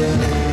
Yeah.